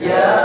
Yeah.